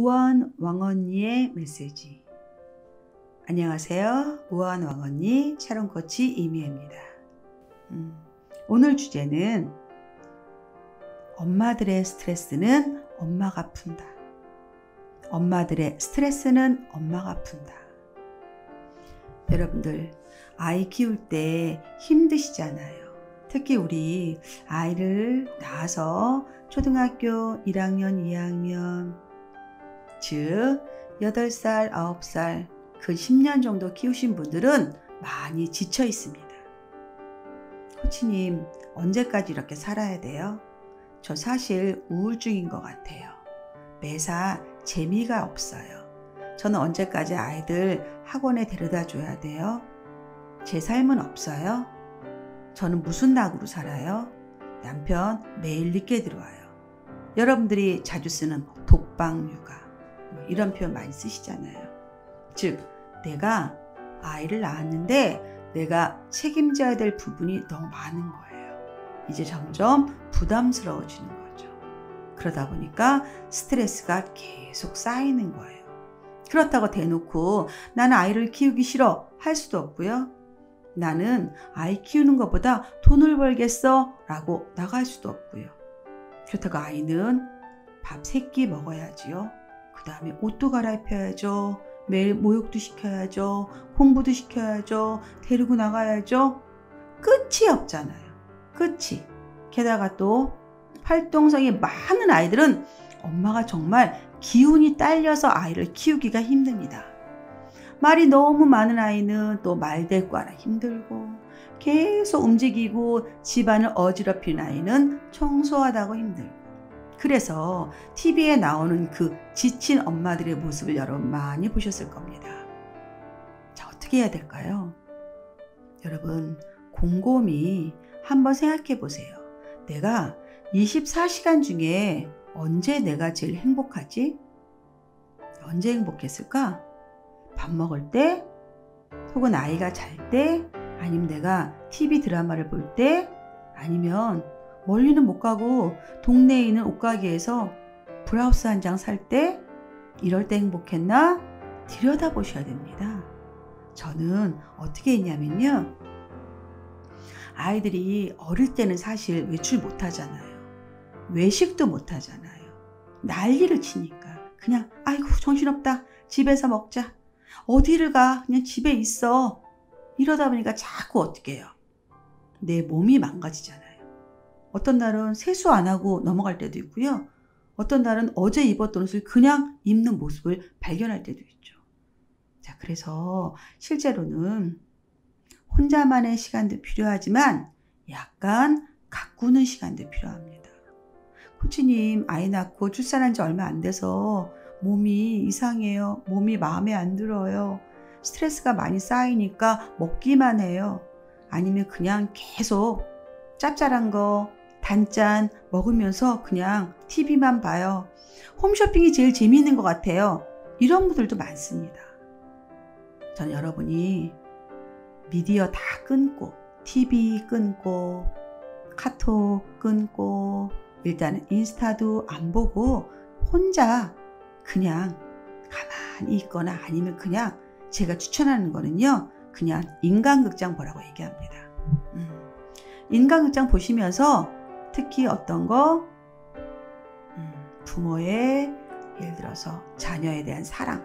우아한 왕언니의 메시지. 안녕하세요. 우아한 왕언니 샤론 코치 이미혜입니다. 음, 오늘 주제는 엄마들의 스트레스는 엄마가 푼다. 엄마들의 스트레스는 엄마가 푼다. 여러분들, 아이 키울 때 힘드시잖아요. 특히 우리 아이를 낳아서 초등학교 1학년, 2학년, 즉 8살, 9살 그 10년 정도 키우신 분들은 많이 지쳐 있습니다. 코치님, 언제까지 이렇게 살아야 돼요? 저 사실 우울증인 것 같아요. 매사 재미가 없어요. 저는 언제까지 아이들 학원에 데려다 줘야 돼요? 제 삶은 없어요? 저는 무슨 낙으로 살아요? 남편 매일 늦게 들어와요. 여러분들이 자주 쓰는 독방 육아 뭐 이런 표현 많이 쓰시잖아요. 즉 내가 아이를 낳았는데 내가 책임져야 될 부분이 너무 많은 거예요. 이제 점점 부담스러워지는 거죠. 그러다 보니까 스트레스가 계속 쌓이는 거예요. 그렇다고 대놓고 나는 아이를 키우기 싫어 할 수도 없고요. 나는 아이 키우는 것보다 돈을 벌겠어 라고 나갈 수도 없고요. 그렇다고 아이는 밥 세 끼 먹어야지요. 그 다음에 옷도 갈아입혀야죠. 매일 모욕도 시켜야죠. 공부도 시켜야죠. 데리고 나가야죠. 끝이 없잖아요. 끝이. 게다가 또 활동성이 많은 아이들은 엄마가 정말 기운이 딸려서 아이를 키우기가 힘듭니다. 말이 너무 많은 아이는 또 말대꾸 하나 힘들고 계속 움직이고 집안을 어지럽힌 아이는 청소하다고 힘들고 그래서 TV에 나오는 그 지친 엄마들의 모습을 여러분 많이 보셨을 겁니다. 자, 어떻게 해야 될까요? 여러분, 곰곰이 한번 생각해 보세요. 내가 24시간 중에 언제 내가 제일 행복하지? 언제 행복했을까? 밥 먹을 때? 혹은 아이가 잘 때? 아니면 내가 TV 드라마를 볼 때? 아니면 멀리는 못 가고 동네에 있는 옷가게에서 브라우스 한 장 살 때? 이럴 때 행복했나? 들여다 보셔야 됩니다. 저는 어떻게 했냐면요. 아이들이 어릴 때는 사실 외출 못 하잖아요. 외식도 못 하잖아요. 난리를 치니까. 그냥, 아이고, 정신없다. 집에서 먹자. 어디를 가? 그냥 집에 있어. 이러다 보니까 자꾸 어떻게 해요? 내 몸이 망가지잖아요. 어떤 날은 세수 안 하고 넘어갈 때도 있고요. 어떤 날은 어제 입었던 옷을 그냥 입는 모습을 발견할 때도 있죠. 자, 그래서 실제로는 혼자만의 시간도 필요하지만 약간 가꾸는 시간도 필요합니다. 코치님, 아이 낳고 출산한 지 얼마 안 돼서 몸이 이상해요. 몸이 마음에 안 들어요. 스트레스가 많이 쌓이니까 먹기만 해요. 아니면 그냥 계속 짭짤한 거, 단짠 먹으면서 그냥 TV만 봐요. 홈쇼핑이 제일 재미있는 것 같아요. 이런 분들도 많습니다. 전 여러분이 미디어 다 끊고, TV 끊고, 카톡 끊고, 일단은 인스타도 안 보고 혼자 그냥 가만히 있거나 아니면 그냥 제가 추천하는 거는요. 그냥 인간극장 보라고 얘기합니다. 음. 인간극장 보시면서 특히 어떤 거 음, 부모의 예를 들어서 자녀에 대한 사랑,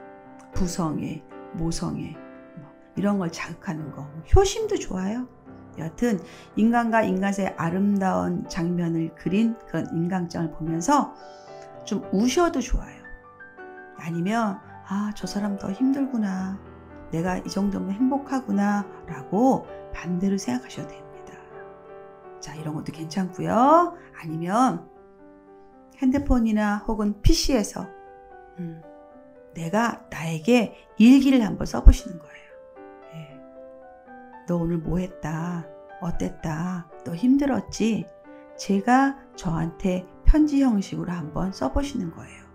부성애, 모성애 뭐 이런 걸 자극하는 거뭐 효심도 좋아요. 여튼 인간과 인간 사이의 아름다운 장면을 그린 그런 인간극장을 보면서 좀 우셔도 좋아요. 아니면 아, 저 사람 더 힘들구나. 내가 이 정도면 행복하구나. 라고 반대로 생각하셔도 됩니다. 자, 이런 것도 괜찮고요. 아니면 핸드폰이나 혹은 PC에서 음, 내가 나에게 일기를 한번 써보시는 거예요. 예. 너 오늘 뭐 했다? 어땠다? 너 힘들었지? 제가 저한테 편지 형식으로 한번 써보시는 거예요.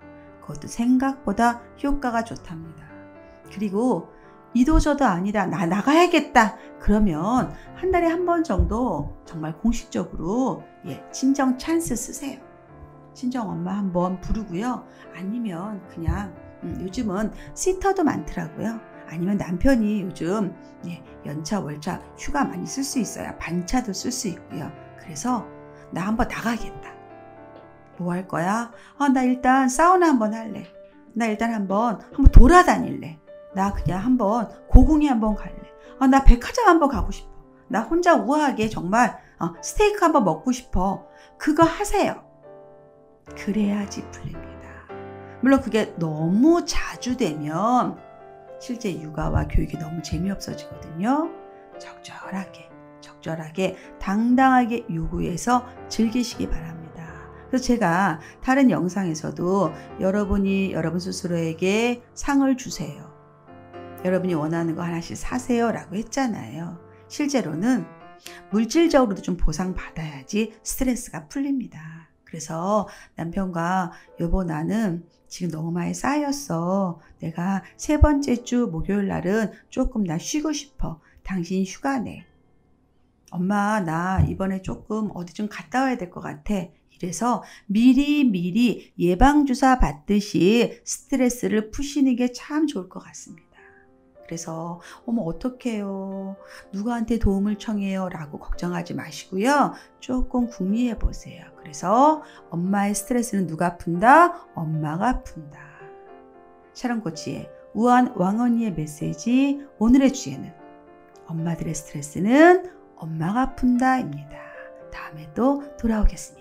그것도 생각보다 효과가 좋답니다. 그리고 이도저도 아니다. 나 나가야겠다. 그러면 한 달에 한 번 정도 정말 공식적으로 예, 친정 찬스 쓰세요. 친정 엄마 한번 부르고요. 아니면 그냥 음, 요즘은 시터도 많더라고요. 아니면 남편이 요즘 예, 연차 월차 휴가 많이 쓸 수 있어요. 반차도 쓸 수 있고요. 그래서 나 한번 나가겠다. 뭐 할 거야? 아, 나 일단 사우나 한번 할래. 나 일단 한번 한번 돌아다닐래. 나 그냥 한번 고궁이 한번 갈래. 아, 나 백화점 한번 가고 싶어. 나 혼자 우아하게 정말 어, 스테이크 한번 먹고 싶어. 그거 하세요. 그래야지 풀립니다. 물론 그게 너무 자주 되면 실제 육아와 교육이 너무 재미없어지거든요. 적절하게, 적절하게, 당당하게 요구해서 즐기시기 바랍니다. 그래서 제가 다른 영상에서도 여러분이 여러분 스스로에게 상을 주세요. 여러분이 원하는 거 하나씩 사세요 라고 했잖아요. 실제로는 물질적으로도 좀 보상받아야지 스트레스가 풀립니다. 그래서 남편과 여보 나는 지금 너무 많이 쌓였어. 내가 세 번째 주 목요일 날은 조금 나 쉬고 싶어. 당신 휴가 내. 엄마 나 이번에 조금 어디 좀 갔다 와야 될 것 같아. 이래서 미리 미리 예방주사 받듯이 스트레스를 푸시는 게 참 좋을 것 같습니다. 그래서 어머 어떡해요. 누구한테 도움을 청해요 라고 걱정하지 마시고요. 조금 궁리해 보세요. 그래서 엄마의 스트레스는 누가 푼다? 엄마가 푼다. 샤론 코치의 우한 왕언니의 메시지 오늘의 주제는 엄마들의 스트레스는 엄마가 푼다입니다. 다음에 또 돌아오겠습니다.